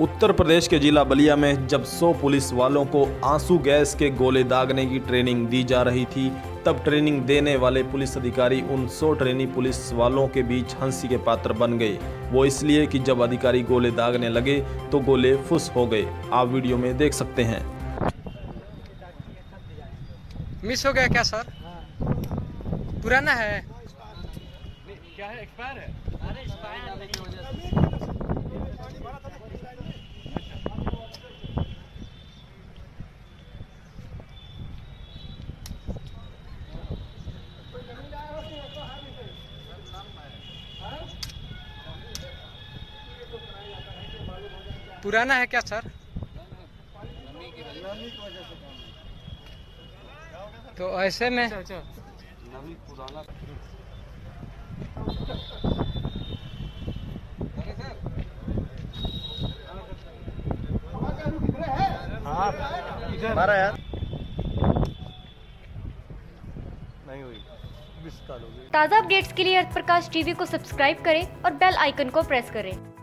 उत्तर प्रदेश के जिला बलिया में जब 100 पुलिस वालों को आँसू गैस के गोले दागने की ट्रेनिंग दी जा रही थी तब ट्रेनिंग देने वाले पुलिस अधिकारी उन 100 ट्रेनी पुलिस वालों के बीच हँसी के पात्र बन गए। वो इसलिए कि जब अधिकारी गोले दागने लगे तो गोले फुस हो गए। आप वीडियो में देख सकते हैं। मिस हो गया क्या सर? पुराना है? क्या है? एक्सपायर है? पुराना है क्या सर? तो ऐसे में हमारा यार। नहीं हुई। बीस साल हो ताज़ा अपडेट्स के लिए अर्थ प्रकाश टीवी को सब्सक्राइब करें और बेल आइकन को प्रेस करें।